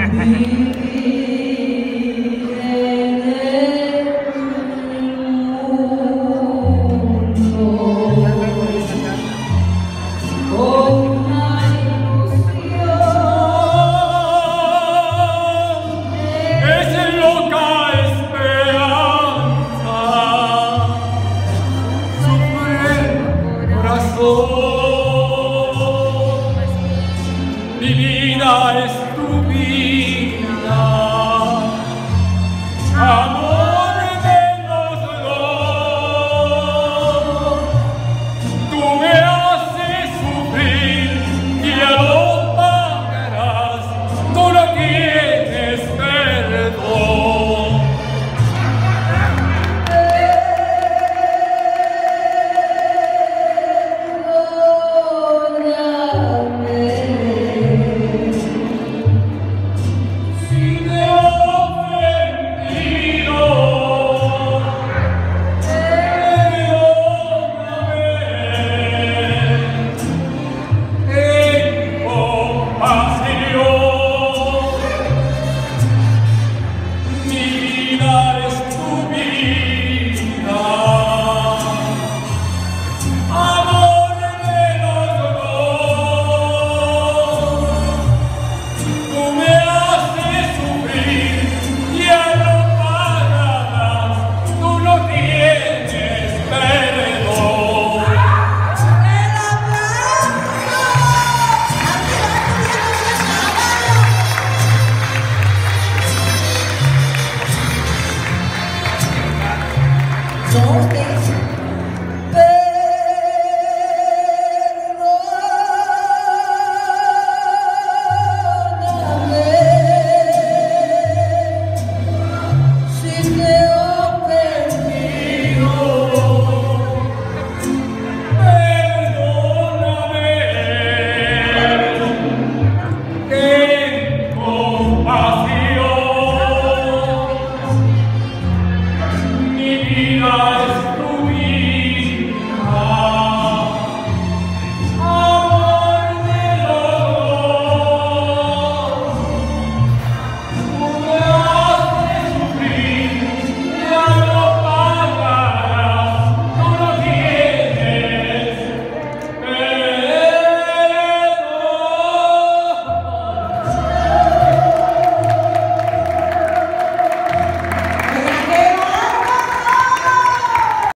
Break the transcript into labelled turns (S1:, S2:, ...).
S1: Mi vida en el mundo Con una ilusión
S2: Es loca esperanza
S1: Su
S2: buen corazón Divina es tu vida God.